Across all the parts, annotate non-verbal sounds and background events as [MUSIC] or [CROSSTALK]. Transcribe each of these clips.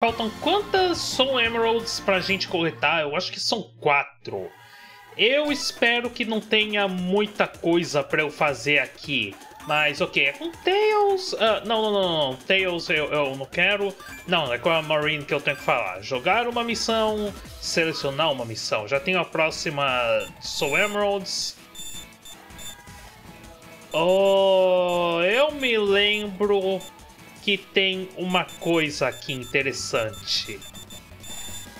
Faltam quantas Soul Emeralds pra gente coletar? Eu acho que são quatro. Eu espero que não tenha muita coisa pra eu fazer aqui. Mas ok, é com Tails. Uh, não, não, não, não. Tails eu, eu não quero. Não, é com a Marine que eu tenho que falar. Jogar uma missão, selecionar uma missão. Já tenho a próxima Soul Emeralds. Oh, eu me lembro que tem uma coisa aqui interessante.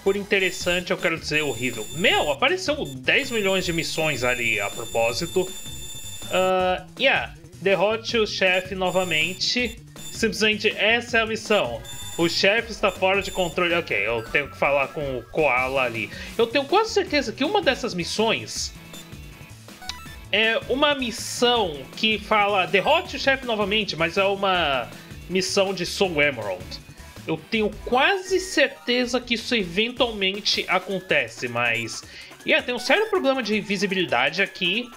Por interessante, eu quero dizer horrível. Meu, apareceu 10 milhões de missões ali a propósito. Uh, yeah, derrote o chefe novamente. Simplesmente essa é a missão. O chefe está fora de controle. Ok, eu tenho que falar com o Koala ali. Eu tenho quase certeza que uma dessas missões é uma missão que fala derrote o chefe novamente, mas é uma missão de Soul Emerald. Eu tenho quase certeza que isso eventualmente acontece, mas. Yeah, tem um sério problema de visibilidade aqui.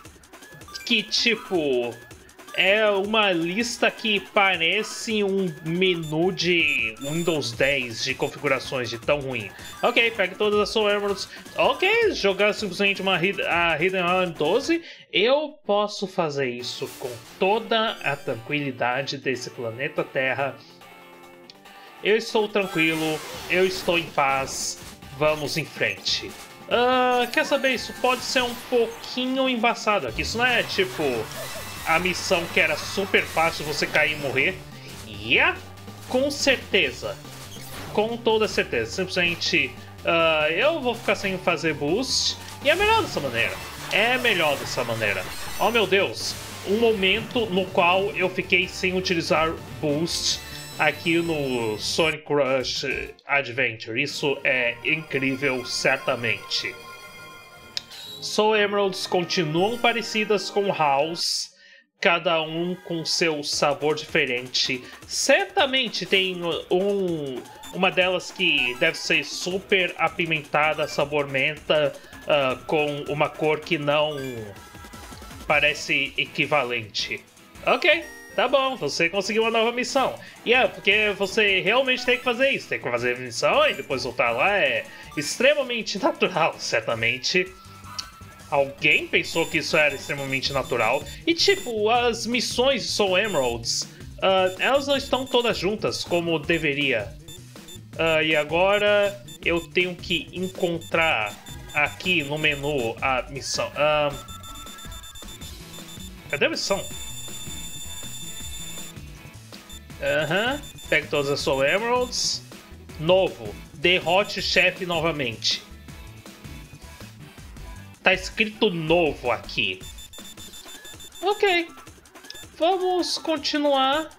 Que, tipo. É uma lista que parece um menu de Windows 10 de configurações de tão ruim. Ok, pegue todas as Soul Emeralds. Ok, jogar simplesmente uma a Hidden Island 12. Eu posso fazer isso com toda a tranquilidade desse planeta Terra. Eu estou tranquilo, eu estou em paz. Vamos em frente. Uh, quer saber, isso pode ser um pouquinho embaçado aqui. Isso não é tipo a missão que era super fácil você cair e morrer. Yeah, com certeza. Com toda certeza. Simplesmente uh, eu vou ficar sem fazer boost. E é melhor dessa maneira. É melhor dessa maneira. Oh meu Deus. Um momento no qual eu fiquei sem utilizar boost aqui no Sonic Rush Adventure. Isso é incrível, certamente. Soul Emeralds continuam parecidas com House cada um com seu sabor diferente. Certamente tem um, uma delas que deve ser super apimentada, sabor menta, uh, com uma cor que não parece equivalente. Ok, tá bom, você conseguiu uma nova missão. E yeah, é porque você realmente tem que fazer isso, tem que fazer a missão e depois voltar lá é extremamente [LAUGHS] natural, certamente. Alguém pensou que isso era extremamente natural. E tipo, as missões de Soul Emeralds, uh, elas não estão todas juntas como deveria. Uh, e agora eu tenho que encontrar aqui no menu a missão. Uh, cadê a missão? Aham. Uhum. Pegue todas as Soul Emeralds. Novo. Derrote o chefe novamente. Tá escrito novo aqui. Ok. Vamos continuar.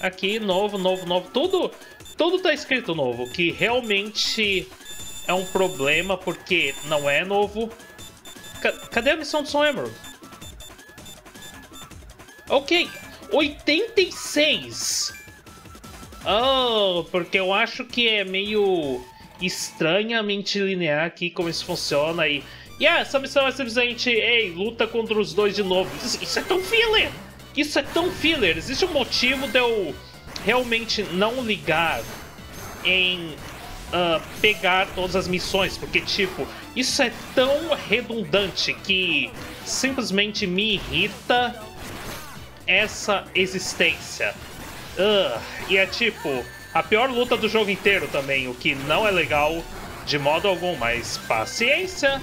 Aqui, novo, novo, novo. Tudo, tudo tá escrito novo. Que realmente é um problema porque não é novo. cadê a missão do Soul Emerald? Ok. 86. Oh, porque eu acho que é meio estranhamente linear aqui como isso funciona e. E yeah, essa missão é simplesmente, ei, luta contra os dois de novo. Isso, isso é tão filler! Isso é tão filler! Existe um motivo de eu realmente não ligar em uh, pegar todas as missões, porque, tipo, isso é tão redundante que simplesmente me irrita essa existência. Uh, e é tipo, a pior luta do jogo inteiro também, o que não é legal de modo algum, mas paciência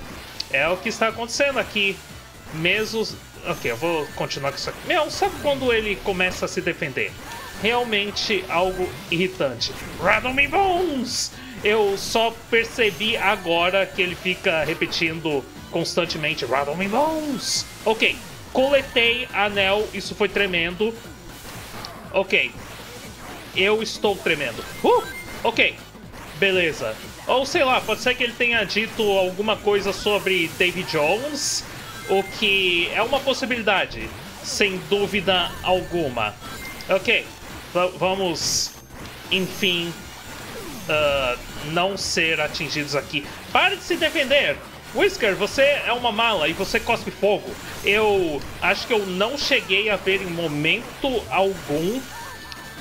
é o que está acontecendo aqui. Mesmo. Ok, eu vou continuar com isso aqui. Meu, sabe quando ele começa a se defender? Realmente algo irritante. Me bones! Eu só percebi agora que ele fica repetindo constantemente me bones! Ok, coletei anel, isso foi tremendo. Ok, eu estou tremendo. Uh, ok, beleza. Ou sei lá, pode ser que ele tenha dito alguma coisa sobre David Jones, o que é uma possibilidade, sem dúvida alguma. Ok, vamos, enfim, uh, não ser atingidos aqui. Pare de se defender! Whisker, você é uma mala e você cospe fogo. Eu acho que eu não cheguei a ver em momento algum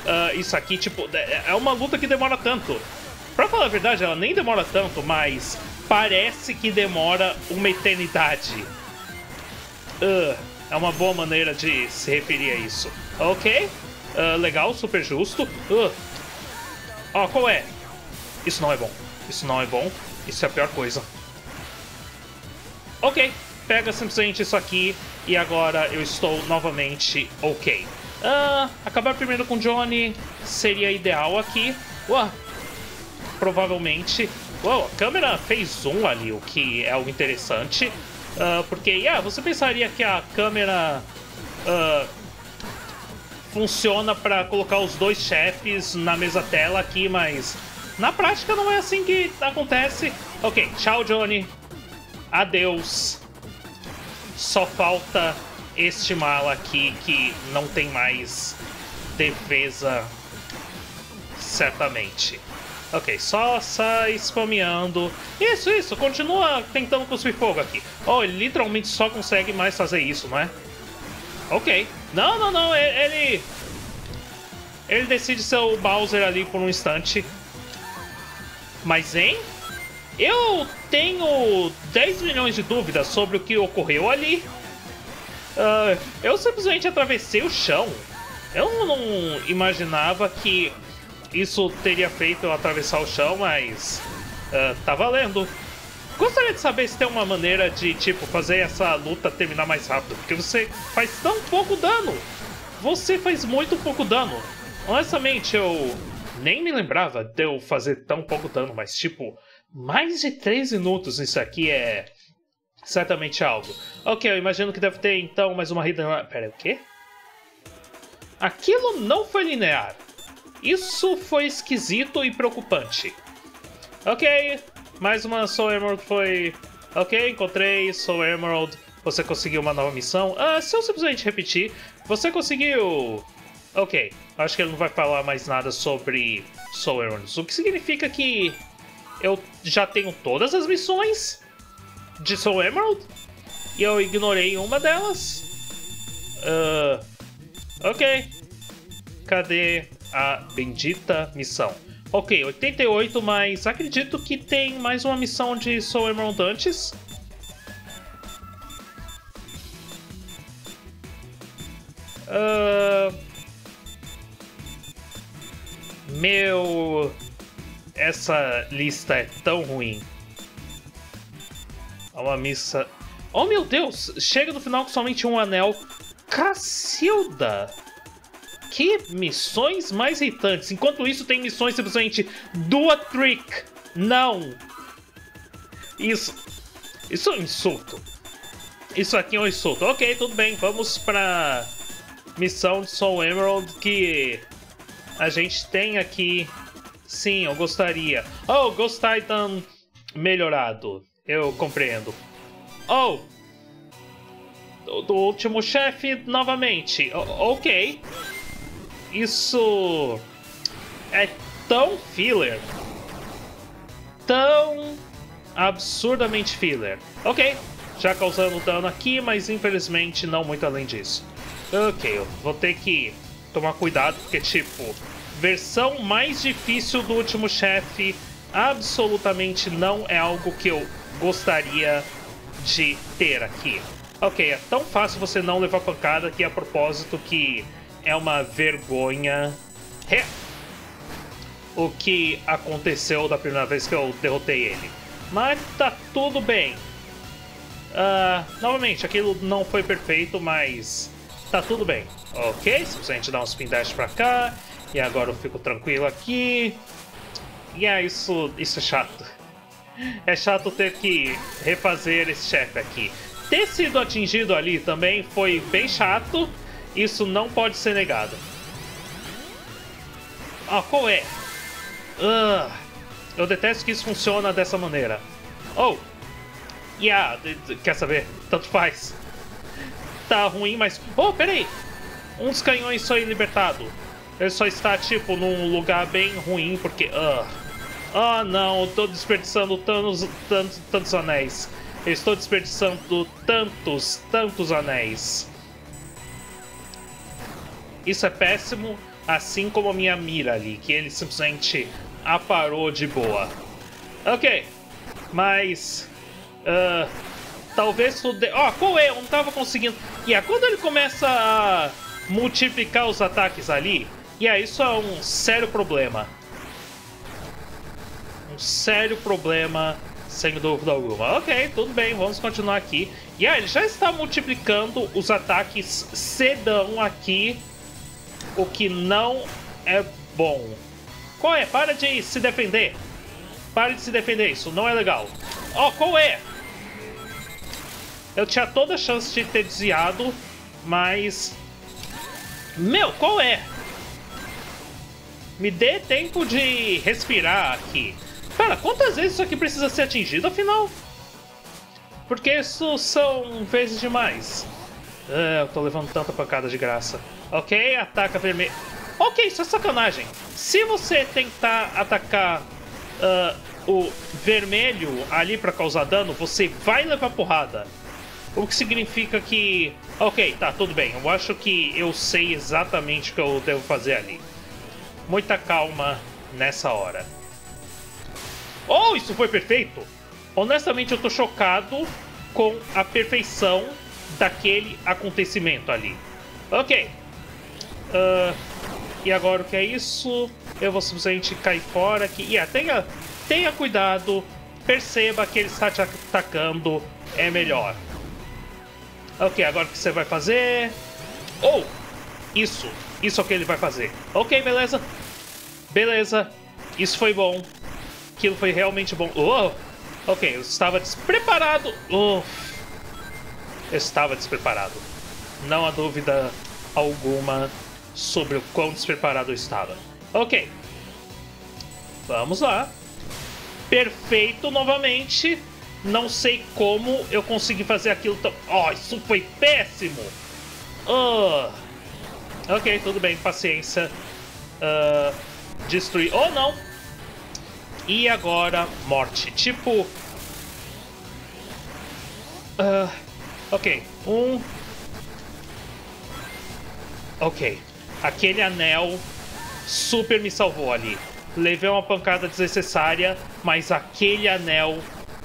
uh, isso aqui, tipo, é, uma luta que demora tanto. Pra falar a verdade, ela nem demora tanto, mas parece que demora uma eternidade. Uh, é uma boa maneira de se referir a isso. Ok, uh, legal, super justo. Uh. Ó, oh, qual é? Isso não é bom. Isso não é bom. Isso é a pior coisa. Ok, pega simplesmente isso aqui e agora eu estou novamente ok. Uh, acabar primeiro com Johnny seria ideal aqui. Uau, provavelmente. Uau, a câmera fez zoom ali, o que é algo interessante. Uh, porque, yeah, você pensaria que a câmera uh, funciona para colocar os dois chefes na mesma tela aqui, mas na prática não é assim que acontece. Ok, tchau, Johnny. Adeus. Só falta este mala aqui que não tem mais defesa, certamente. Ok, só sai spameando. Isso, isso, continua tentando cuspir fogo aqui. Oh, ele literalmente só consegue mais fazer isso, não é? Ok. Não, não, não, ele... Ele decide ser o Bowser ali por um instante. Mas, hein? Eu tenho 10 milhões de dúvidas sobre o que ocorreu ali. Uh, eu simplesmente atravessei o chão. Eu não imaginava que isso teria feito eu atravessar o chão, mas uh, tá valendo. Gostaria de saber se tem uma maneira de, tipo, fazer essa luta terminar mais rápido, porque você faz tão pouco dano. Você faz muito pouco dano. Honestamente, eu nem me lembrava de eu fazer tão pouco dano, mas, tipo, mais de 3 minutos isso aqui é certamente algo. Ok, eu imagino que deve ter então mais uma rida. Pera, o quê? Aquilo não foi linear. Isso foi esquisito e preocupante. Ok, mais uma Soul Emerald foi. Ok, encontrei Soul Emerald. Você conseguiu uma nova missão. Ah, se eu simplesmente repetir, você conseguiu. Ok, acho que ele não vai falar mais nada sobre Soul Emeralds. O que significa que eu já tenho todas as missões de Soul Emerald e eu ignorei uma delas. Uh, ok. Cadê a bendita missão? Ok, 88, mas acredito que tem mais uma missão de Soul Emerald antes. Uh... Meu essa lista é tão ruim. É uma missa. Oh meu Deus! Chega no final com somente um anel. Cacilda! Que missões mais irritantes. Enquanto isso, tem missões simplesmente do a trick. Não! Isso. Isso é um insulto. Isso aqui é um insulto. Ok, tudo bem. Vamos pra missão de Soul Emerald que a gente tem aqui Sim, eu gostaria. Oh, Ghost Titan melhorado. Eu compreendo. Oh! Do, do último chefe novamente. O ok. Isso é tão filler. Tão absurdamente filler. Ok, já causando dano aqui, mas infelizmente não muito além disso. Ok, eu vou ter que tomar cuidado, porque tipo, Versão mais difícil do último chefe absolutamente não é algo que eu gostaria de ter aqui. Ok, é tão fácil você não levar pancada que a propósito que é uma vergonha é o que aconteceu da primeira vez que eu derrotei ele. Mas tá tudo bem. Uh, novamente, aquilo não foi perfeito, mas tá tudo bem. Ok, simplesmente dar um spin dash pra cá. E agora eu fico tranquilo aqui. E é isso, isso é chato. É chato ter que refazer esse chefe aqui. Ter sido atingido ali também foi bem chato. Isso não pode ser negado. Ah, qual é? Uh, eu detesto que isso funciona dessa maneira. Oh! Yeah, quer saber? Tanto faz. Tá ruim, mas... Oh, peraí! Um dos canhões foi libertado. Ele só está, tipo, num lugar bem ruim, porque... Ah, uh, não, tô desperdiçando tantos, tantos, tantos anéis. Eu estou desperdiçando tantos, tantos anéis. Isso é péssimo. assim como a minha mira ali, que ele simplesmente aparou de boa. Ok, mas... Uh, talvez o... De... Ó, oh, qual é? Eu não tava conseguindo... E yeah, quando ele começa a multiplicar os ataques ali, e yeah, isso é um sério problema. Um sério problema, sem dúvida alguma. Ok, tudo bem, vamos continuar aqui. E yeah, ele já está multiplicando os ataques sedão aqui, o que não é bom. Qual é? Para de se defender. Pare de se defender, isso não é legal. Ó, oh, qual é? Eu tinha toda a chance de ter desviado, mas... Meu, qual é? Me dê tempo de respirar aqui. Cara, quantas vezes isso aqui precisa ser atingido, afinal? Porque isso são vezes demais. Ah, eu tô levando tanta pancada de graça. Ok, ataca vermelho. Ok, isso é sacanagem. Se você tentar atacar uh, o vermelho ali para causar dano, você vai levar porrada. O que significa que... Ok, tá, tudo bem. Eu acho que eu sei exatamente o que eu devo fazer ali. Muita calma nessa hora. Oh, isso foi perfeito! Honestamente, eu tô chocado com a perfeição daquele acontecimento ali. Ok. Uh, e agora o que é isso? Eu vou simplesmente cair fora aqui. Yeah, tenha, tenha cuidado. Perceba que ele está te atacando. É melhor. Ok, agora o que você vai fazer? Oh! Isso! Isso é o que ele vai fazer. Ok, beleza. Beleza. Isso foi bom. Aquilo foi realmente bom. Oh! Ok, eu estava despreparado. Oh! Eu estava despreparado. Não há dúvida alguma sobre o quão despreparado eu estava. Ok. Vamos lá. Perfeito novamente. Não sei como eu consegui fazer aquilo tão... Oh, isso foi péssimo! Uh. Ok, tudo bem, paciência. Uh, destruir... Oh, não! E agora, morte. Tipo... Uh, ok, um... Ok, aquele anel super me salvou ali. Levei uma pancada desnecessária, mas aquele anel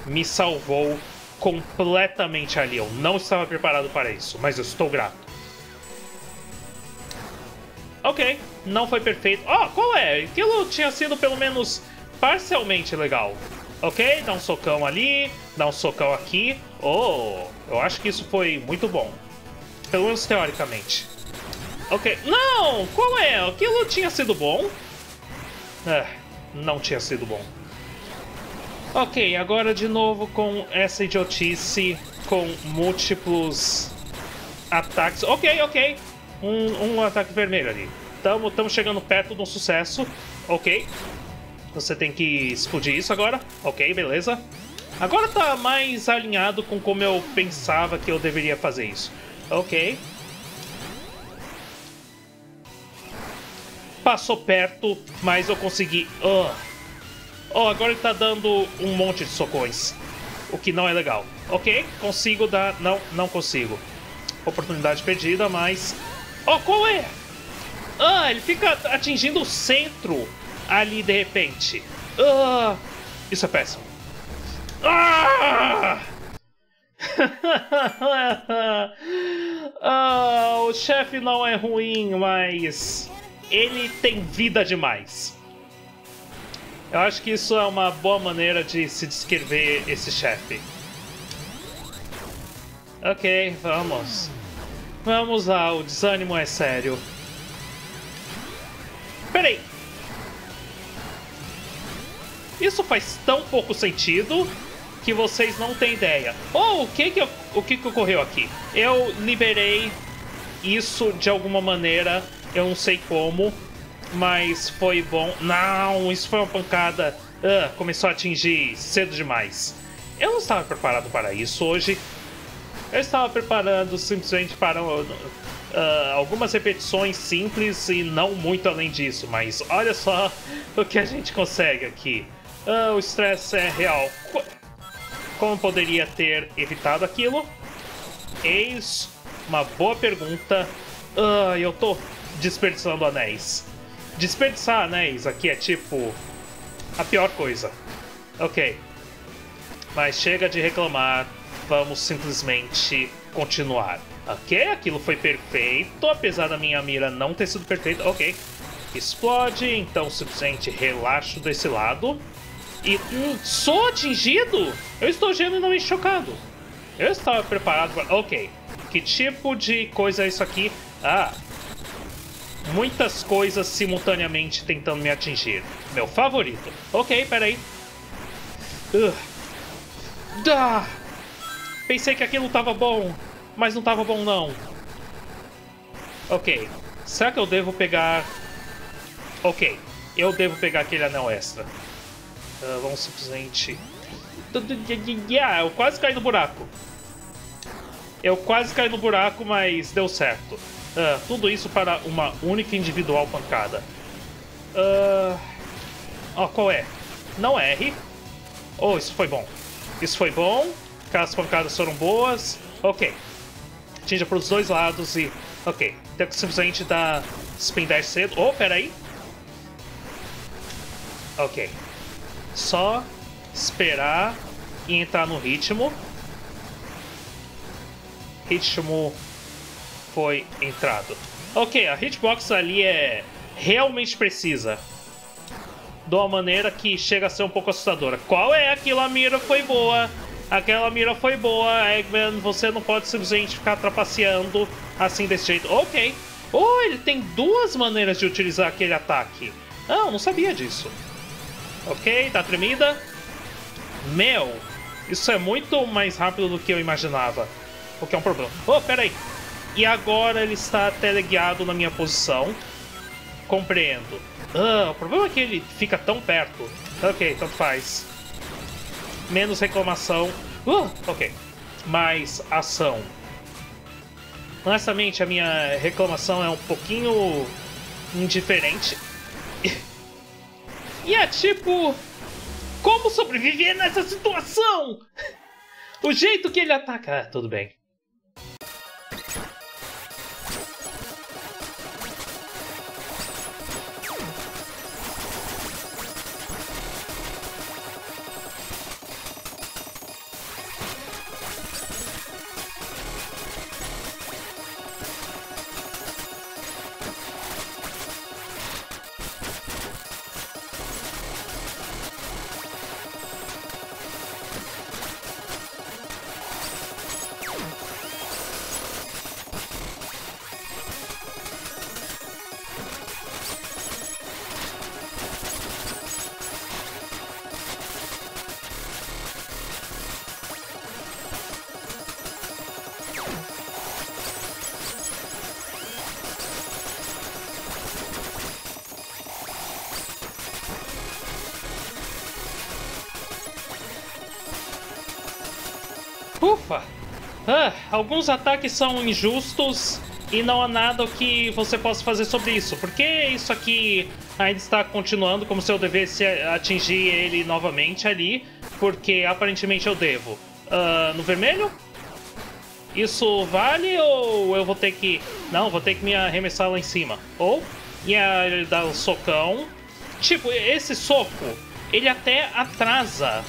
me salvou completamente ali. Eu não estava preparado para isso, mas eu estou grato. Ok, não foi perfeito. Oh, qual é? Aquilo tinha sido pelo menos parcialmente legal. Ok, dá um socão ali, dá um socão aqui. Oh, eu acho que isso foi muito bom. Pelo menos teoricamente. Ok, não! Qual é? Aquilo tinha sido bom? É, não tinha sido bom. Ok, agora de novo com essa idiotice, com múltiplos ataques. Ok, ok. Um, um ataque vermelho ali. Estamos chegando perto de um sucesso. Ok. Você tem que explodir isso agora. Ok, beleza. Agora tá mais alinhado com como eu pensava que eu deveria fazer isso. Ok. Passou perto, mas eu consegui... Uh. Oh, agora ele tá dando um monte de socões. O que não é legal. Ok, consigo dar... Não, não consigo. Oportunidade perdida, mas... Oh, qual é? Ah, ele fica atingindo o centro ali de repente. Ah, isso é péssimo. Ah! [LAUGHS] ah, o chefe não é ruim, mas ele tem vida demais. Eu acho que isso é uma boa maneira de se descrever esse chefe. Ok, vamos. Vamos lá, o desânimo é sério. Peraí. Isso faz tão pouco sentido que vocês não têm ideia. Oh, o que que, o que que ocorreu aqui? Eu liberei isso de alguma maneira, eu não sei como, mas foi bom. Não, isso foi uma pancada. Uh, começou a atingir cedo demais. Eu não estava preparado para isso hoje. Eu estava preparando simplesmente para uh, algumas repetições simples e não muito além disso. Mas olha só [LAUGHS] o que a gente consegue aqui. Uh, o estresse é real. Como poderia ter evitado aquilo? Eis uma boa pergunta. Uh, eu tô desperdiçando anéis. desperdiçar, né? Isso aqui é tipo a pior coisa. Ok. Mas chega de reclamar. Vamos simplesmente continuar. Ok, aquilo foi perfeito, apesar da minha mira não ter sido perfeita. Ok. Explode, então simplesmente relaxo desse lado. E sou atingido? Eu estou genuinamente chocado. Eu estava preparado para... Ok. Que tipo de coisa é isso aqui? Ah. Muitas coisas simultaneamente tentando me atingir. Meu favorito. Ok, peraí. Ah. Pensei que aquilo estava bom, mas não estava bom não. Ok. Será que eu devo pegar... Ok. Eu devo pegar aquele anel extra. Uh, vamos simplesmente... Yeah, eu quase caí no buraco. Eu quase caí no buraco, mas deu certo. Uh, tudo isso para uma única individual pancada. Uh... Oh, qual é? Não R. Oh, isso foi bom. Isso foi bom. As pancadas foram boas. Ok. Atinja para os dois lados e... Ok. Tem que simplesmente dar spin dash cedo. Oh, peraí. Ok. Só esperar e entrar no ritmo. Ritmo foi entrado. Ok, a hitbox ali é realmente precisa. De uma maneira que chega a ser um pouco assustadora. Qual é aquilo? A mira foi boa. Aquela mira foi boa, Eggman. Você não pode simplesmente ficar trapaceando assim desse jeito. Ok. Oh, ele tem duas maneiras de utilizar aquele ataque. Ah, eu não sabia disso. Ok, tá tremida. Meu, isso é muito mais rápido do que eu imaginava. O que é um problema. Oh, pera aí. E agora ele está teleguiado na minha posição. Compreendo. Ah, o problema é que ele fica tão perto. Ok, tanto faz. Menos reclamação. Uh, ok. Mais ação. Honestamente, a minha reclamação é um pouquinho indiferente. E é tipo. Como sobreviver nessa situação? [LAUGHS] O jeito que ele ataca. Ah, tudo bem. Ufa! Ah, alguns ataques são injustos e não há nada que você possa fazer sobre isso. Porque isso aqui ainda está continuando como se eu devesse atingir ele novamente ali, porque aparentemente eu devo. Uh, no vermelho? Isso vale ou eu vou ter que... Não, vou ter que me arremessar lá em cima. Ou ia dar um socão. Tipo, esse soco, ele até atrasa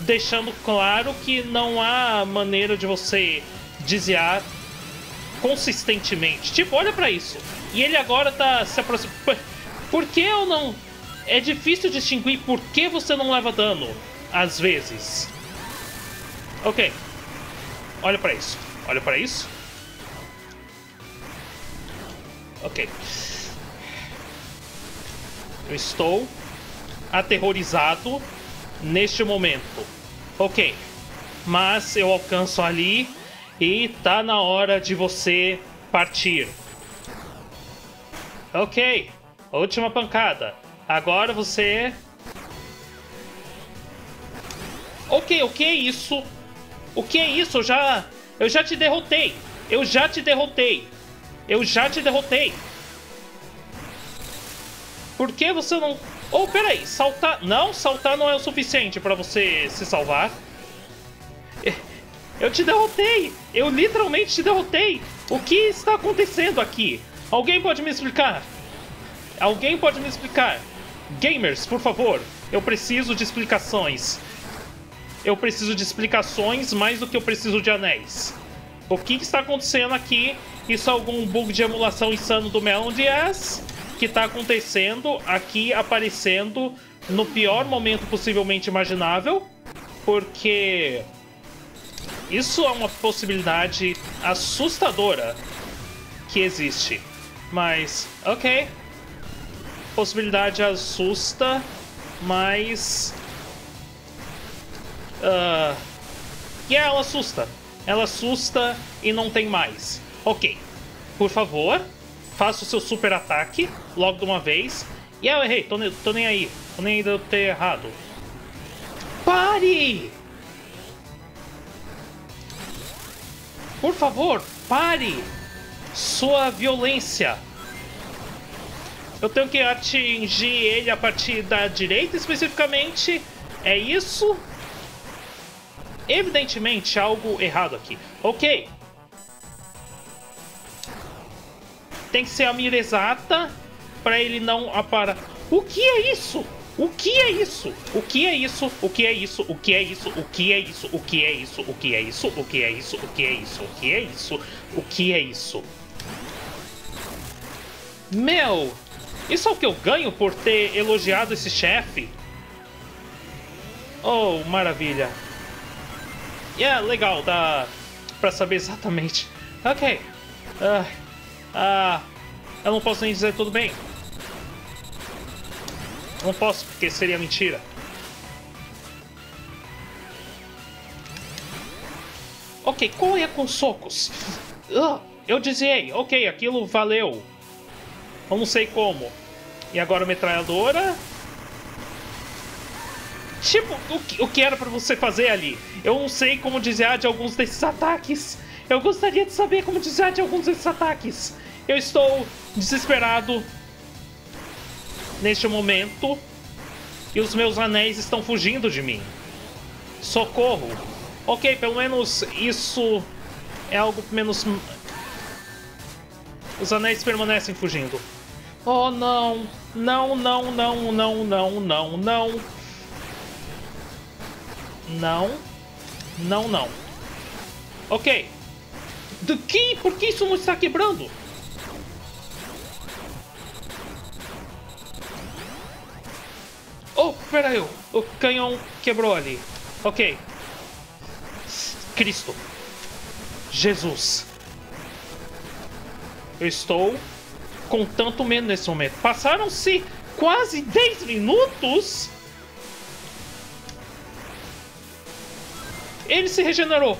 deixando claro que não há maneira de você desviar consistentemente. Tipo, olha para isso. E ele agora tá se aproximando. Por que eu não. É difícil distinguir por que você não leva dano, às vezes. Ok. Olha para isso. Olha para isso. Ok. Eu estou aterrorizado neste momento. Ok, mas eu alcanço ali e tá na hora de você partir. Ok, última pancada. Agora você... Ok, o que é isso? O que é isso? Eu já... Eu já te derrotei. Eu já te derrotei. Eu já te derrotei. Por que você não Oh, peraí, saltar... Não, saltar não é o suficiente para você se salvar. Eu te derrotei! Eu literalmente te derrotei! O que está acontecendo aqui? Alguém pode me explicar? Alguém pode me explicar? Gamers, por favor, eu preciso de explicações. Eu preciso de explicações mais do que eu preciso de anéis. O que, está acontecendo aqui? Isso é algum bug de emulação insano do Melon DS? Que está acontecendo aqui, aparecendo no pior momento possivelmente imaginável? Porque isso é uma possibilidade assustadora que existe. Mas, ok. Possibilidade assusta, mas. Uh, e yeah, ela assusta. Ela assusta e não tem mais. Ok. Por favor, faça o seu super ataque logo de uma vez. E eu errei, tô, tô nem aí. Tô nem eu ter errado. Pare! Por favor, pare! Sua violência! Eu tenho que atingir ele a partir da direita especificamente? É isso? Evidentemente, algo errado aqui. Ok. Tem que ser a mira exata para ele não aparar. O que é isso? O que é isso? O que é isso? O que é isso? O que é isso? O que é isso? O que é isso? O que é isso? O que é isso? O que é isso? O que é isso? O que é isso? Meu, isso é o que eu ganho por ter elogiado esse chefe? Oh, maravilha. Yeah, legal, dá pra saber exatamente. Ok. Ah, uh, uh, eu não posso nem dizer tudo bem. Não posso, porque seria mentira. Ok, qual é com socos? Uh, eu dizia, ok, aquilo valeu. Eu não sei como. E agora metralhadora. Tipo, o que, o que era para você fazer ali? Eu não sei como desviar de alguns desses ataques. Eu gostaria de saber como desviar de alguns desses ataques. Eu estou desesperado neste momento e os meus anéis estão fugindo de mim. Socorro! Ok, pelo menos isso é algo menos. Os anéis permanecem fugindo. Oh não! Não, não, não, não, não, não, não. Não. Não, não. Ok. Do que? Por que isso não está quebrando? Oh, pera aí, o canhão quebrou ali. Ok. Cristo. Jesus. Eu estou com tanto medo nesse momento. Passaram-se quase 10 minutos. Ele se regenerou.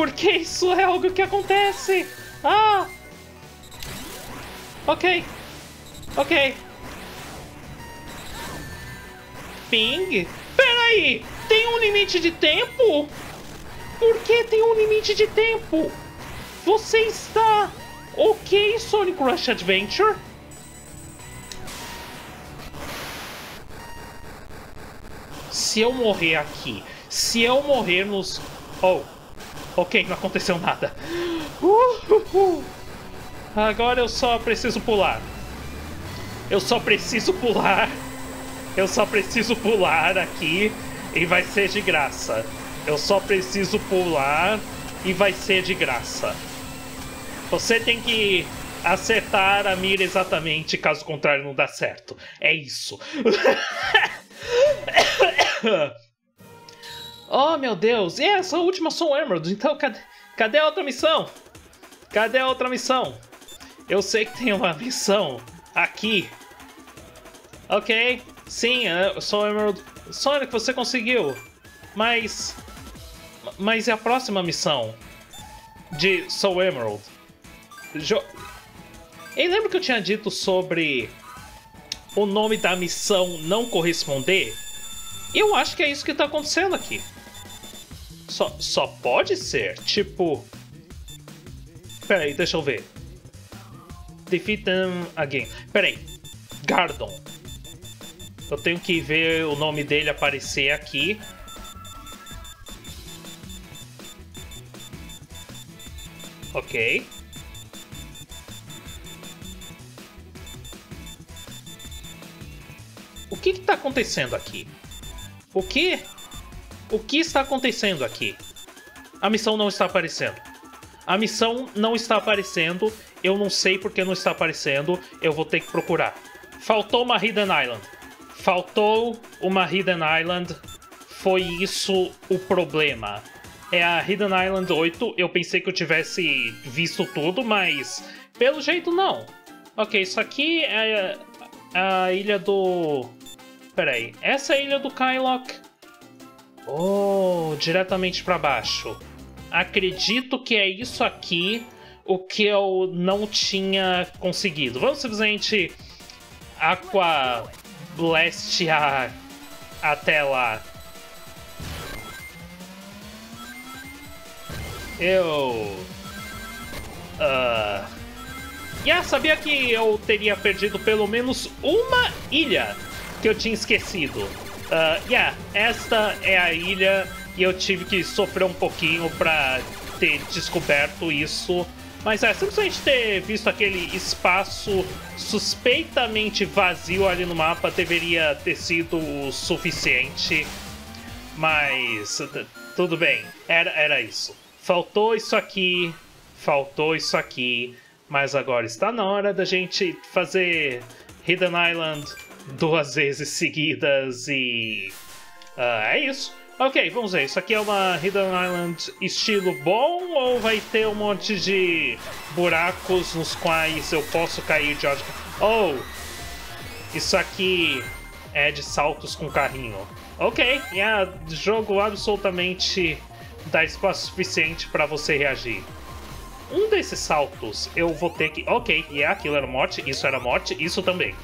Porque isso é algo que acontece. Ah! Ok. Ok. Ping? Peraí! Tem um limite de tempo? Por que tem um limite de tempo? Você está ok, Sonic Rush Adventure? Se eu morrer aqui, se eu morrer nos... Oh, ok, não aconteceu nada. Uh, uh, uh. Agora eu só preciso pular. Eu só preciso pular. Eu só preciso pular aqui e vai ser de graça. Eu só preciso pular e vai ser de graça. Você tem que acertar a mira exatamente, caso contrário não dá certo. É isso. [LAUGHS] oh meu Deus, e essa última Soul Emerald, então cadê, cadê a outra missão? Cadê a outra missão? Eu sei que tem uma [LAUGHS] missão aqui. Ok, Sim, é, Soul Emerald. Sonic, você conseguiu. Mas. Mas é a próxima missão de Soul Emerald. Jo... E lembra que eu tinha dito sobre o nome da missão não corresponder? Eu acho que é isso que tá acontecendo aqui. Só, só pode ser, tipo. Peraí, deixa eu ver. Defeat them again. Peraí. Gardon. Eu tenho que ver o nome dele aparecer aqui. Ok. O que está acontecendo aqui? O que? O que está acontecendo aqui? A missão não está aparecendo. A missão não está aparecendo. Eu não sei porque não está aparecendo. Eu vou ter que procurar. Faltou uma Hidden Island. Faltou uma Hidden Island. Foi isso o problema. É a Hidden Island 8. Eu pensei que eu tivesse visto tudo, mas pelo jeito não. Ok, isso aqui é a ilha do. Peraí, essa é a ilha do Kylock? Oh, diretamente para baixo. Acredito que é isso aqui o que eu não tinha conseguido. Vamos simplesmente Aqua Blast a... até lá. Eu. Uh... Yeah, sabia que eu teria perdido pelo menos uma ilha que eu tinha esquecido. Uh, yeah, esta é a ilha e eu tive que sofrer um pouquinho pra ter descoberto isso. Mas é, simplesmente ter visto aquele espaço suspeitamente vazio ali no mapa deveria ter sido o suficiente. Mas tudo bem, era, era isso. Faltou isso aqui, faltou isso aqui, mas agora está na hora da gente fazer Hidden Island duas vezes seguidas e. Uh, é isso. Ok, vamos ver. Isso aqui é uma Hidden Island estilo bom ou vai ter um monte de buracos nos quais eu posso cair de ótica? Oh! Isso aqui é de saltos com carrinho. Ok, é jogo absolutamente dá espaço suficiente para você reagir. Um desses saltos eu vou ter que. Ok, yeah, aquilo era morte, isso era morte, isso também.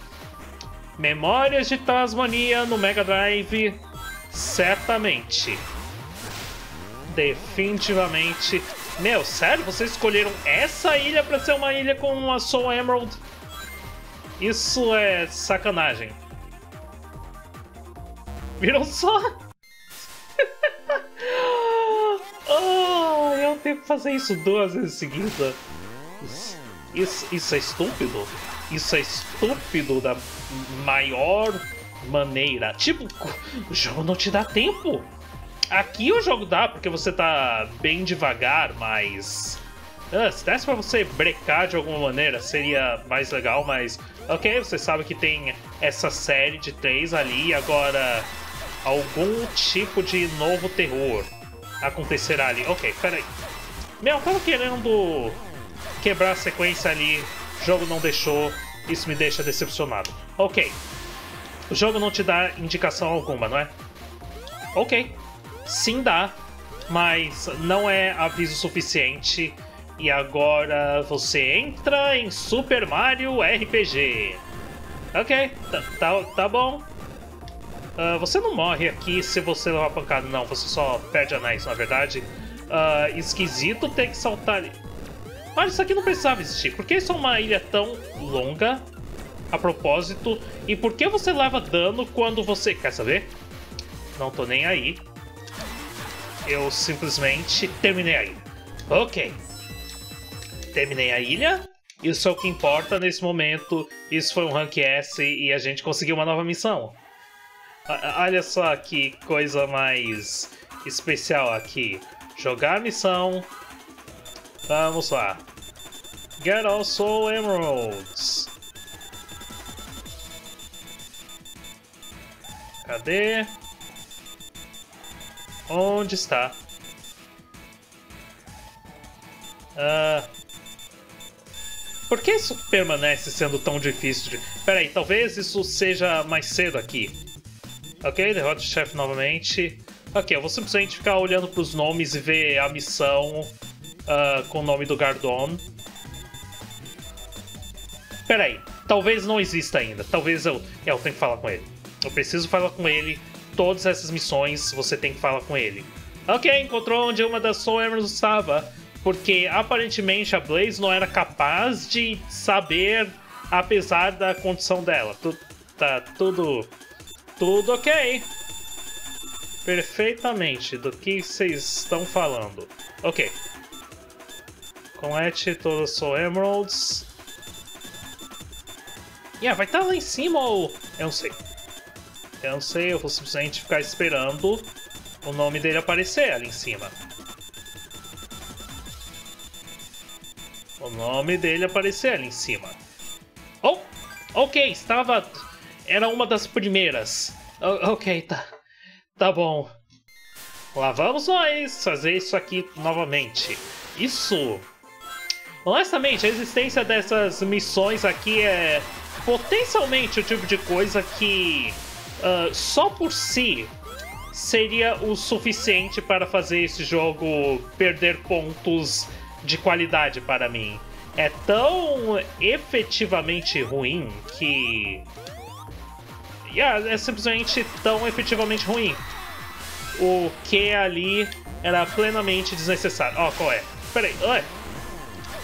Memórias de Tasmania no Mega Drive Certamente. Definitivamente. Meu, sério? Vocês escolheram essa ilha para ser uma ilha com uma Soul Emerald? Isso é sacanagem. Viram só? oh, [LAUGHS] eu tenho que fazer isso duas vezes seguida. Isso, isso, é estúpido. Isso é estúpido da maior maneira. Tipo, o jogo não te dá tempo. Aqui o jogo dá, porque você tá bem devagar, mas. Ah, se desse pra você brecar de alguma maneira, seria mais legal, mas. Ok, você sabe que tem essa série de três ali, agora. Algum tipo de novo terror acontecerá ali. Ok, peraí. Meu, eu tava querendo quebrar a sequência ali, o jogo não deixou, isso me deixa decepcionado. Ok, o jogo não te dá indicação alguma, não é? Ok, sim dá, mas não é aviso suficiente. E agora você entra em Super Mario RPG. Ok, tá, tá, tá bom. Uh, você não morre aqui se você levar pancada, não. Você só perde anéis, na verdade. Uh, esquisito ter que saltar Olha, isso aqui não precisava existir. Por que isso é uma ilha tão longa? a propósito. E por que você leva dano quando você. Quer saber? Não tô nem aí. Eu simplesmente terminei a ilha. Ok. Terminei a ilha. Isso é o que importa nesse momento. Isso foi um Rank S e a gente conseguiu uma nova missão. Olha só que coisa mais especial aqui. Jogar a missão. Vamos lá. Get all soul emeralds. Cadê? Onde está? Ah... Por que isso permanece sendo tão difícil de... Peraí, talvez isso seja mais cedo aqui. Ok, derrota o chefe novamente. Ok, eu vou simplesmente ficar olhando para os nomes e ver a missão uh, com o nome do Gardon. Peraí, talvez não exista ainda. Talvez eu, eu tenho que falar com ele. Eu preciso falar com ele. Todas essas missões você tem que falar com ele. Ok, encontrou onde uma das Soul Emeralds estava. Porque aparentemente a Blaze não era capaz de saber, apesar da condição dela. Tu, tá tudo. Tudo ok. Perfeitamente do que vocês estão falando. Ok. Colete todas as Soul Emeralds. Yeah, vai estar tá lá em cima ou. Eu não sei. Eu não sei, eu vou simplesmente ficar esperando o nome dele aparecer ali em cima. O nome dele aparecer ali em cima. Oh! Ok, estava... Era uma das primeiras. O ok, tá... Tá bom. Lá vamos nós fazer isso aqui novamente. Isso... Honestamente, a existência dessas missões aqui é potencialmente o tipo de coisa que uh, só por si seria o suficiente para fazer esse jogo perder pontos de qualidade para mim. É tão efetivamente ruim que. Yeah, é simplesmente tão efetivamente ruim. O que ali era plenamente desnecessário. Ó, oh, qual é? Peraí, Oi.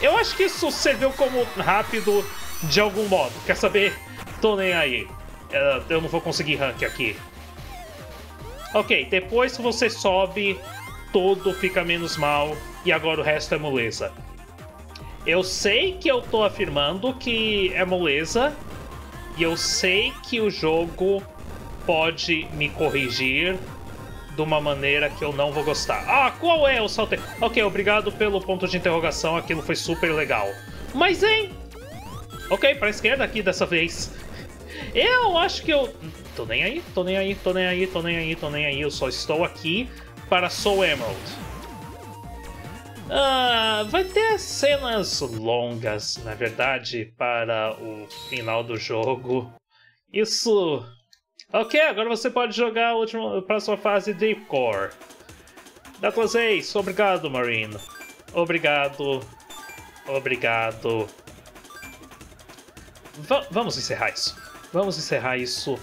Eu acho que isso serviu como rápido de algum modo. Quer saber? Tô nem aí. Uh, eu não vou conseguir rank aqui. Ok, depois que você sobe, todo fica menos mal e agora o resto é moleza. Eu sei que eu tô afirmando que é moleza e eu sei que o jogo pode me corrigir de uma maneira que eu não vou gostar. Ah, qual é o salto? Ok, obrigado pelo ponto de interrogação, aquilo foi super legal. Mas, hein? Ok, pra esquerda aqui dessa vez. Eu acho que eu... Tô nem aí, tô nem aí, tô nem aí, tô nem aí, tô nem aí. Eu só estou aqui para Soul Emerald. Ah, vai ter cenas longas, na verdade, para o final do jogo. Isso Ok, agora você pode jogar a última, próxima fase Deep Core. Datas Ace, obrigado, Marine. Obrigado. Obrigado. Va vamos encerrar isso. Vamos encerrar isso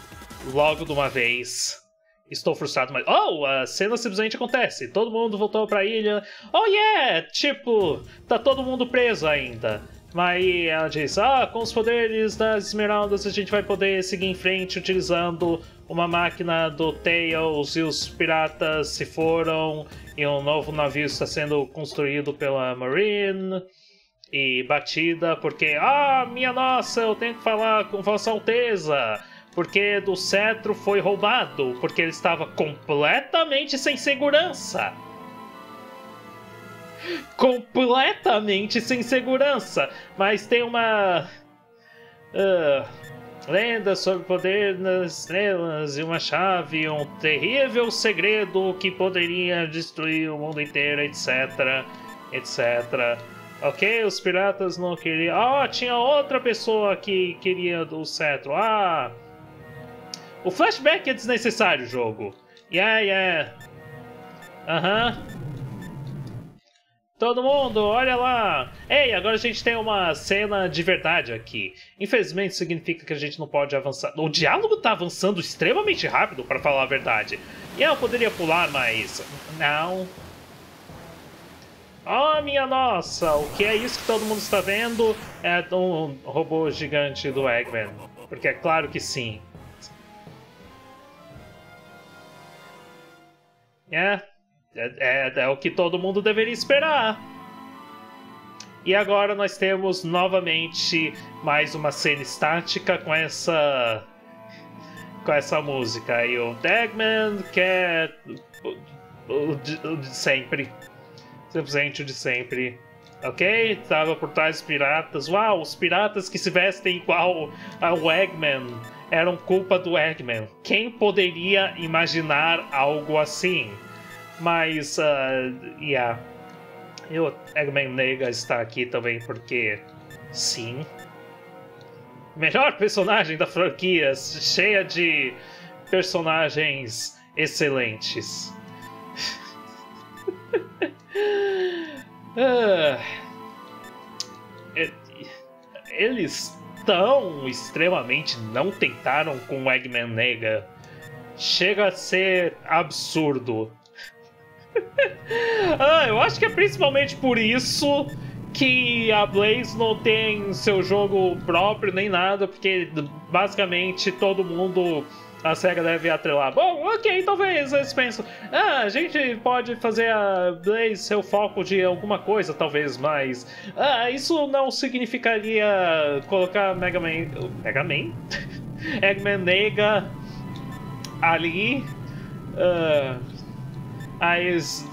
logo de uma vez. Estou frustrado, mas. Oh, a cena simplesmente acontece. Todo mundo voltou pra ilha. Oh yeah! Tipo, tá todo mundo preso ainda. Mas ela diz: Ah, com os poderes das esmeraldas a gente vai poder seguir em frente utilizando uma máquina do Tails e os piratas se foram e um novo navio está sendo construído pela Marine e batida porque ah minha nossa eu tenho que falar com Vossa Alteza porque do cetro foi roubado porque ele estava completamente sem segurança completamente sem segurança. Mas tem uma. Uh, lenda sobre o poder das estrelas e uma chave, um terrível segredo que poderia destruir o mundo inteiro, etc. etc. Ok, os piratas não queriam. Ah, oh, tinha outra pessoa que queria o cetro. Ah! O flashback é desnecessário, jogo. Yeah, yeah. Aham. Uh -huh. Todo mundo, olha lá! Ei, agora a gente tem uma cena de verdade aqui. Infelizmente significa que a gente não pode avançar. O diálogo tá avançando extremamente rápido, para falar a verdade. E eu poderia pular, mas. Não. Oh, minha nossa! O que é isso que todo mundo está vendo? É um robô gigante do Eggman. Porque é claro que sim. É, é, é, é, o que todo mundo deveria esperar. E agora nós temos novamente mais uma cena estática com essa com essa música. E o Dagman quer o, o, o, de sempre. Simplesmente o de sempre. Ok? Tava por trás dos piratas. Uau, os piratas que se vestem igual ao Eggman eram culpa do Eggman. Quem poderia imaginar algo assim? Mas, uh, yeah. E o Eggman Nega está aqui também porque, sim. Melhor personagem da franquia, cheia de personagens excelentes. uh, [LAUGHS] eles tão extremamente não tentaram com o Eggman Nega. Chega a ser absurdo. [LAUGHS] ah, eu acho que é principalmente por isso que a Blaze não tem seu jogo próprio nem nada, porque basicamente todo mundo a SEGA deve atrelar. Bom, ok, talvez eles pensam, ah, a gente pode fazer a Blaze seu foco de alguma coisa, talvez, mas ah, isso não significaria colocar Mega Man. Mega Man? [LAUGHS] Eggman Nega ali. Uh, aí eles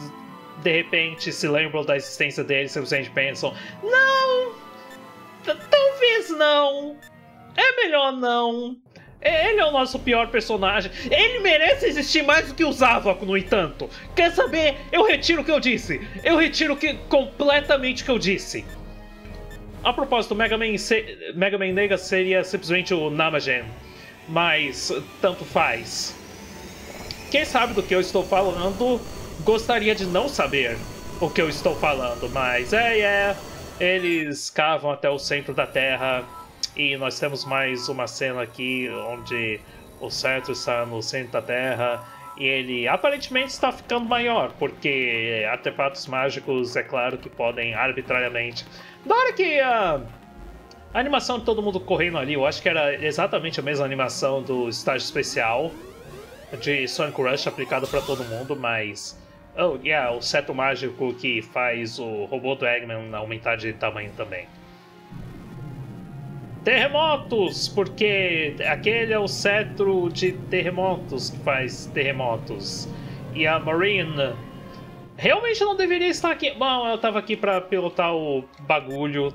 de repente se lembram da existência dele, simplesmente pensam: Não! Talvez não! É melhor não! Ele é o nosso pior personagem. Ele merece existir mais do que o Zavok, no entanto. Quer saber? Eu retiro o que eu disse. Eu retiro que, completamente o que eu disse. A propósito, Mega Man, se... Mega Man Nega seria simplesmente o Namagen. Mas tanto faz. Quem sabe do que eu estou falando gostaria de não saber o que eu estou falando, mas é, é. Eles cavam até o centro da Terra e nós temos mais uma cena aqui onde o Certo está no centro da Terra e ele aparentemente está ficando maior, porque artefatos mágicos, é claro que podem arbitrariamente. Da hora que a, a animação de todo mundo correndo ali, eu acho que era exatamente a mesma animação do estágio especial de Sonic Rush aplicado para todo mundo, mas. Oh, yeah, o seto mágico que faz o robô do Eggman aumentar de tamanho também terremotos, porque aquele é o cetro de terremotos que faz terremotos. E a Marine realmente não deveria estar aqui. Bom, eu estava aqui para pilotar o bagulho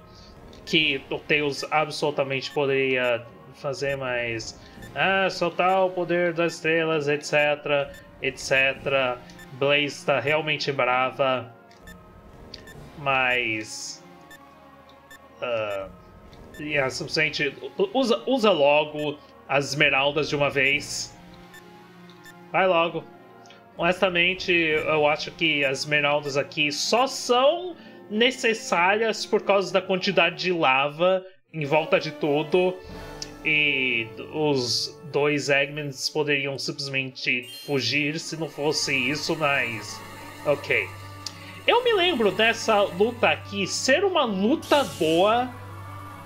que o Tails absolutamente poderia fazer, mas. Ah, soltar o poder das estrelas, etc, etc. Blaze está realmente brava, mas. Uh, e é simplesmente usa, usa logo as esmeraldas de uma vez. Vai logo. Honestamente, eu acho que as esmeraldas aqui só são necessárias por causa da quantidade de lava em volta de tudo. E os dois Eggmans poderiam simplesmente fugir se não fosse isso, mas. Ok. Eu me lembro dessa luta aqui ser uma luta boa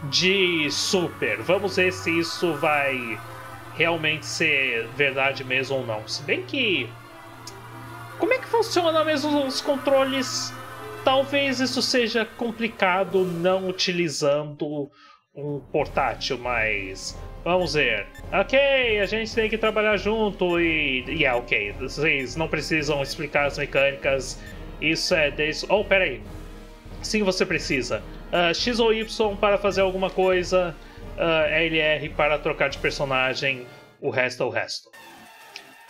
de Super. Vamos ver se isso vai realmente ser verdade mesmo ou não. Se bem que. Como é que funciona mesmo os controles? Talvez isso seja complicado não utilizando um portátil, mas. Vamos ver. Ok, a gente tem que trabalhar junto e. E yeah, é ok. Vocês não precisam explicar as mecânicas. Isso é desde. Oh, peraí. Sim, você precisa uh, X ou Y para fazer alguma coisa, uh, ah, LR para trocar de personagem, o resto é o resto.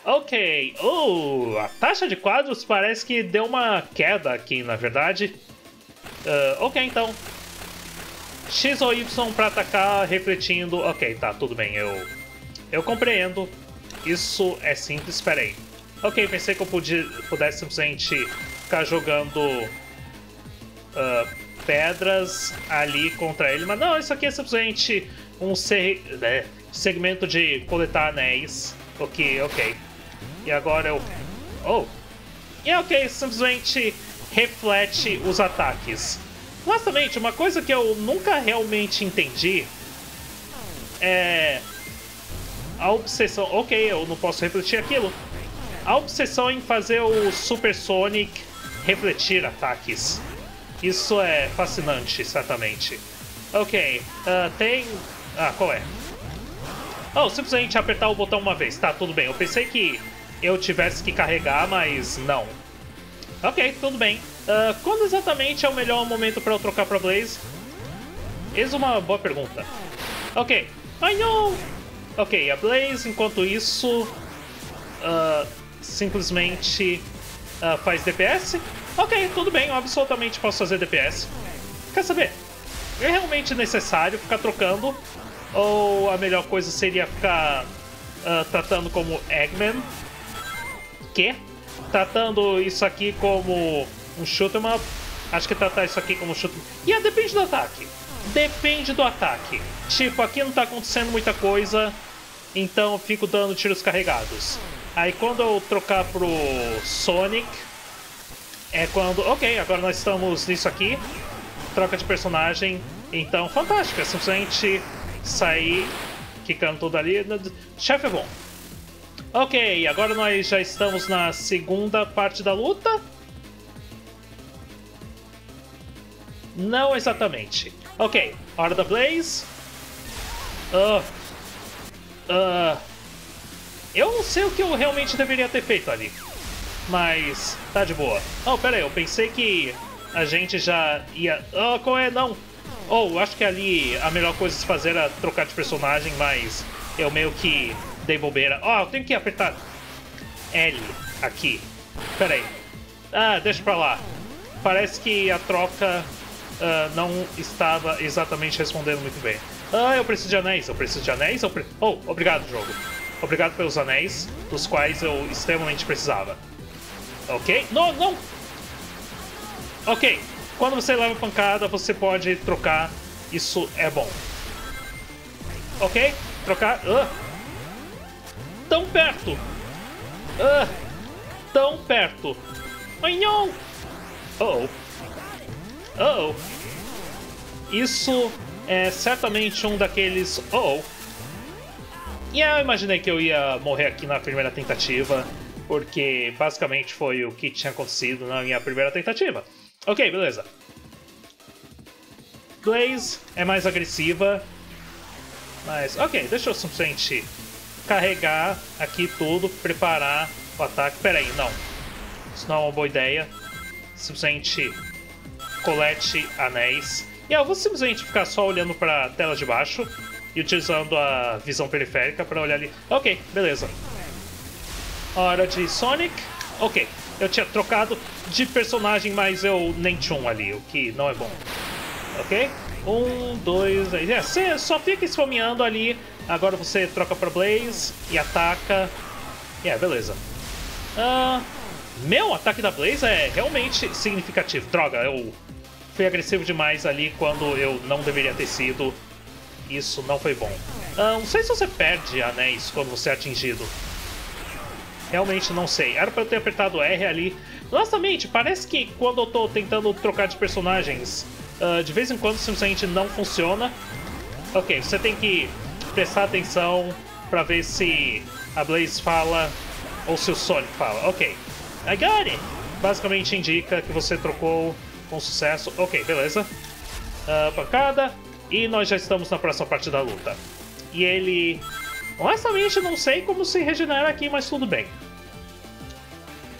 Ok, oh, a taxa de quadros parece que deu uma queda aqui, na verdade. Uh, ok, então. X ou Y para atacar refletindo. Ok, tá, tudo bem, eu, eu compreendo. Isso é simples, peraí. Ok, pensei que eu podia, pudesse simplesmente ficar jogando uh, pedras ali contra ele, mas não, isso aqui é simplesmente um se né, segmento de coletar anéis. Ok, ok. E agora eu. Oh! E ok, simplesmente reflete os ataques. Honestamente, uma coisa que eu nunca realmente entendi é. A obsessão. Ok, eu não posso refletir aquilo. A obsessão em fazer o Super Sonic refletir ataques. Isso é fascinante, certamente. Ok, uh, tem... Ah, qual é? Oh, simplesmente apertar o botão uma vez. Tá, tudo bem. Eu pensei que eu tivesse que carregar, mas não. Ok, tudo bem. Uh, quando exatamente é o melhor momento para eu trocar para Blaze? Eis uma boa pergunta. Ok. Ai, não! Ok, a Blaze, enquanto isso, uh, simplesmente uh, faz DPS. Ok, tudo bem, eu absolutamente posso fazer DPS. Quer saber? É realmente necessário ficar trocando? Ou a melhor coisa seria ficar tratando como Eggman? Que? Tratando isso aqui como um 'em up? Acho que tratar isso aqui como um shoot E yeah, depende do ataque. Depende do ataque. Tipo, aqui não tá acontecendo muita coisa, então eu fico dando tiros carregados. Aí quando eu trocar pro Sonic, é quando, ok, agora nós estamos nisso aqui, troca de personagem, então fantástico, é simplesmente sair quicando tudo ali, chefe é bom. Ok, agora nós já estamos na segunda parte da luta. Não exatamente. Ok, hora da Blaze. Uh, uh, Eu não sei o que eu realmente deveria ter feito ali. Mas tá de boa. Oh, pera aí, eu pensei que a gente já ia... Oh, qual é? Não. Oh, acho que ali a melhor coisa a se fazer era trocar de personagem, mas eu meio que dei bobeira. Oh, eu tenho que apertar L aqui. Pera aí. Ah, deixa pra lá. Parece que a troca uh, não estava exatamente respondendo muito bem. Ah, eu preciso de anéis, eu preciso de anéis. Eu pre... Oh, obrigado, jogo. Obrigado pelos anéis, dos quais eu extremamente precisava. Ok? Não, não! Ok, quando você leva pancada, você pode trocar. Isso é bom. Ok? Trocar. Uh. Tão perto! Uh. Tão perto! Ai não! Oh. Oh. Isso é certamente um daqueles. Oh. E eu imaginei que eu ia morrer aqui na primeira tentativa, porque basicamente foi o que tinha acontecido na minha primeira tentativa. Ok, beleza. Glaze é mais agressiva, mas ok, deixa eu simplesmente carregar aqui tudo, preparar o ataque. Pera aí, não. Isso não é uma boa ideia. Simplesmente colete anéis. E eu vou simplesmente ficar só olhando para a tela de baixo e utilizando a visão periférica para olhar ali. Ok, beleza. Hora de Sonic. Ok, eu tinha trocado de personagem, mas eu nem tinha um ali, o que não é bom. Ok? Um, dois, aí. É, você só fica esfomeando ali. Agora você troca para Blaze e ataca. É, yeah, beleza. Uh, meu ataque da Blaze é realmente significativo. Droga, eu fui agressivo demais ali quando eu não deveria ter sido. Isso não foi bom. Uh, não sei se você perde anéis quando você é atingido. Realmente não sei. Era pra eu ter apertado R ali. Honestamente, parece que quando eu tô tentando trocar de personagens, uh, de vez em quando simplesmente não funciona. Ok, você tem que prestar atenção pra ver se a Blaze fala ou se o Sonic fala. Ok, I got it! Basicamente indica que você trocou com sucesso. Ok, beleza. Uh, pancada. E nós já estamos na próxima parte da luta. E ele... Honestamente, não sei como se regenera aqui, mas tudo bem.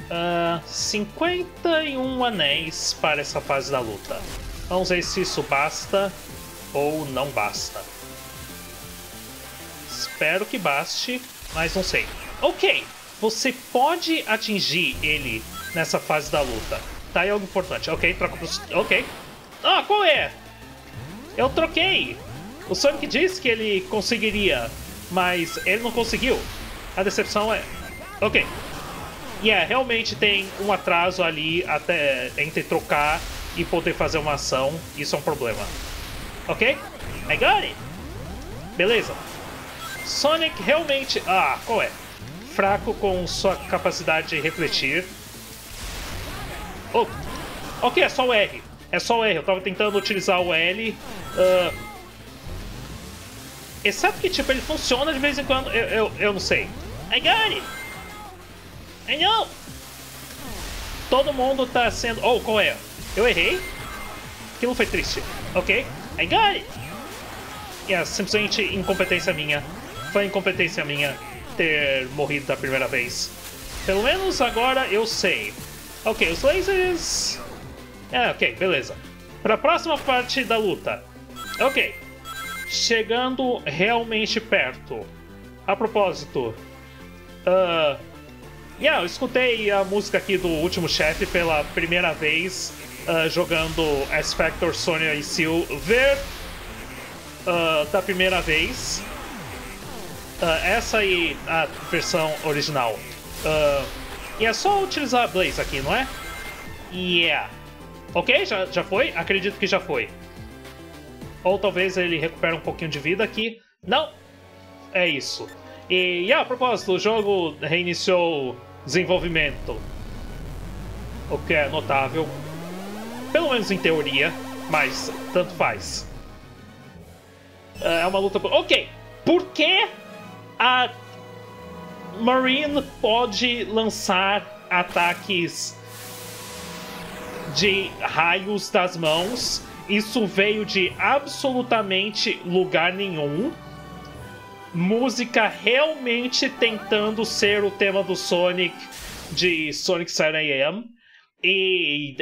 Uh, ah, 51 anéis para essa fase da luta. Vamos ver se isso basta ou não basta. Espero que baste, mas não sei. Ok, você pode atingir ele nessa fase da luta. Tá aí algo importante. Ok, troca pros... Ok. Ah, qual é? Eu troquei! O Sonic disse que ele conseguiria, mas ele não conseguiu. A decepção é... Ok. E yeah, é, realmente tem um atraso ali até entre trocar e poder fazer uma ação. Isso é um problema. Ok? I got it! Beleza. Sonic realmente... Ah, qual é? Fraco com sua capacidade de refletir. Oh, ok, é só o R. É só o R. Eu tava tentando utilizar o L. Uh, exceto que, tipo, ele funciona de vez em quando. Eu, eu, eu não sei. I got it! I know! Todo mundo tá sendo... Oh, qual é? Eu errei? Aquilo foi triste. Ok. I got it! Yeah, simplesmente incompetência minha. Foi incompetência minha ter morrido da primeira vez. Pelo menos agora eu sei. Ok, os lasers... É, ok, beleza. Para a próxima parte da luta. Ok. Chegando realmente perto. A propósito... Uh, yeah, eu escutei a música aqui do último chefe pela primeira vez uh, jogando S-Factor, Sonya e Silver uh, da primeira vez. Uh, essa e a versão original. Uh, e é só utilizar a Blaze aqui, não é? Yeah. Ok, já, já foi? Acredito que já foi. Ou talvez ele recupere um pouquinho de vida aqui. Não! É isso. E, a propósito, o jogo reiniciou desenvolvimento. O que é notável. Pelo menos em teoria, mas tanto faz. Uh, é uma luta... Ok, por que a Marine pode lançar ataques de raios das mãos. Isso veio de absolutamente lugar nenhum. música realmente tentando ser o tema do Sonic de Sonic 7 AM. E,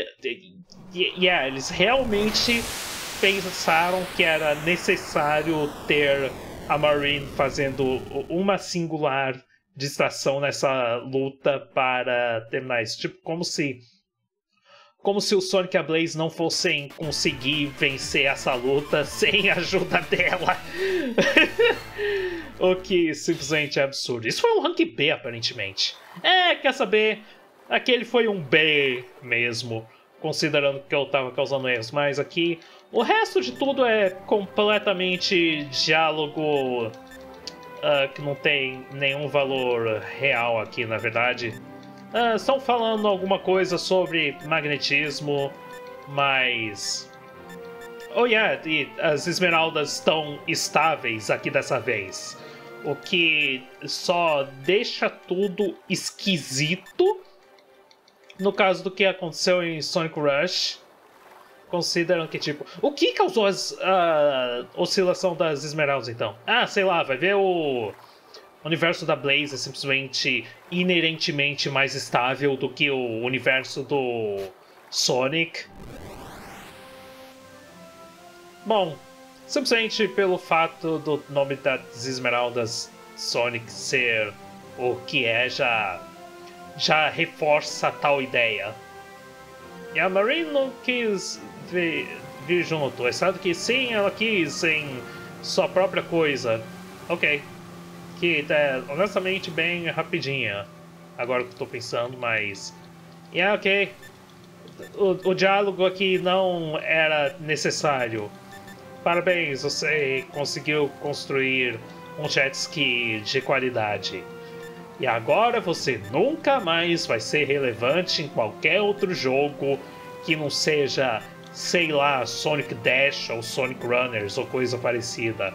e yeah, eles realmente pensaram que era necessário ter a Marine fazendo uma singular distração nessa luta para terminar isso. Tipo, como se como se o Sonic e a Blaze não fossem conseguir vencer essa luta [LAUGHS] sem a ajuda dela. [LAUGHS] o que simplesmente é absurdo. Isso foi um rank B, aparentemente. É, quer saber? Aquele foi um B mesmo, considerando que eu tava causando erros. Mas aqui, o resto de tudo é completamente diálogo uh, que não tem nenhum valor real aqui, na verdade. Uh, estão falando alguma coisa sobre magnetismo, mas. Oh, yeah, e as esmeraldas estão estáveis aqui dessa vez. O que só deixa tudo esquisito no caso do que aconteceu em Sonic Rush. Consideram que, tipo, o que causou a uh, oscilação das esmeraldas então? Ah, sei lá, vai ver o o universo da Blaze é simplesmente inerentemente mais estável do que o universo do Sonic. Bom, simplesmente pelo fato do nome das Esmeraldas Sonic ser o que é, já, já reforça tal ideia. E a Marine não quis vir, vir junto, é que sim, ela quis em sua própria coisa. Ok que é honestamente bem rapidinha. Agora que eu tô pensando, mas. Yeah, ok. O, o diálogo aqui não era necessário. Parabéns, você conseguiu construir um jet ski de qualidade. E agora você nunca mais vai ser relevante em qualquer outro jogo que não seja, sei lá, Sonic Dash ou Sonic Runners ou coisa parecida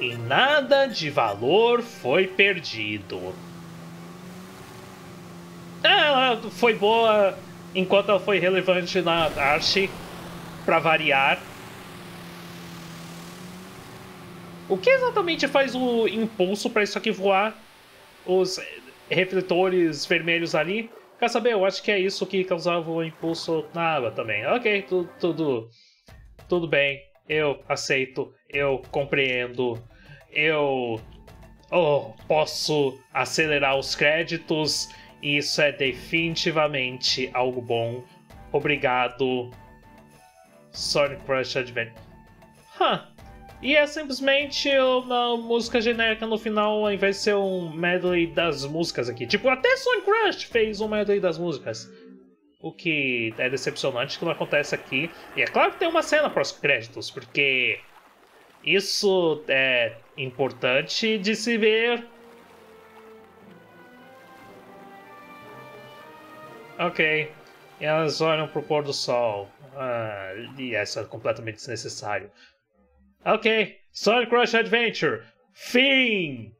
e nada de valor foi perdido. Ela foi boa enquanto ela foi relevante na arte, para variar. O que exatamente faz o impulso para isso aqui voar? Os refletores vermelhos ali? Quer saber? Eu acho que é isso que causava o impulso na água também. Ok, tudo, tudo, tudo bem. Eu aceito, eu compreendo eu oh, posso acelerar os créditos. Isso é definitivamente algo bom. Obrigado, Sonic Crush Adventure. Huh. E é simplesmente uma música genérica no final, ao invés de ser um medley das músicas aqui. Tipo, até Sonic Crush fez um medley das músicas. O que é decepcionante que não acontece aqui. E é claro que tem uma cena pós-créditos, porque isso é importante de se ver. Ok. E elas olham pro pôr do sol. Ah, e essa é completamente desnecessário. Ok. Sonic Crush Adventure. Fim!